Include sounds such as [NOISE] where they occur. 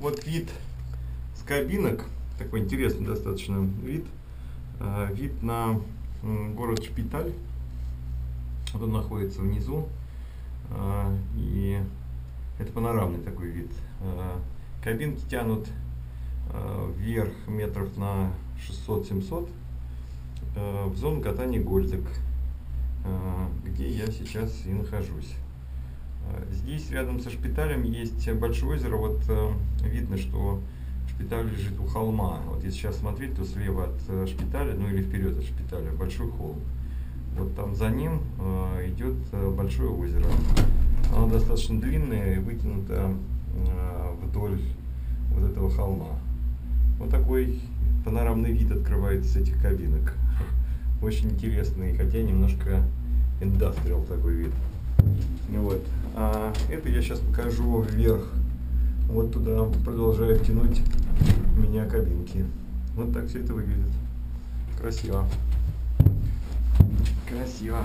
Вот вид с кабинок, такой интересный достаточно вид. А, вид на город Шпиталь. Он находится внизу. А, и это панорамный такой вид. А, кабинки тянут вверх метров на 600-700 а, в зону катания Гольдик, а, где я сейчас и нахожусь. Здесь рядом со шпиталем есть большое озеро. Вот э, видно, что шпиталь лежит у холма. Вот если сейчас смотреть, то слева от э, шпиталя, ну или вперед от шпиталя, большой холм. Вот там за ним э, идет большое озеро. Оно достаточно длинное и вытянуто вдоль вот этого холма. Вот такой панорамный вид открывается с этих кабинок. [LAUGHS] Очень интересный, хотя немножко индастриал такой вид. Вот. А это я сейчас покажу вверх. Вот туда продолжают тянуть меня кабинки. Вот так все это выглядит. Красиво. Красиво.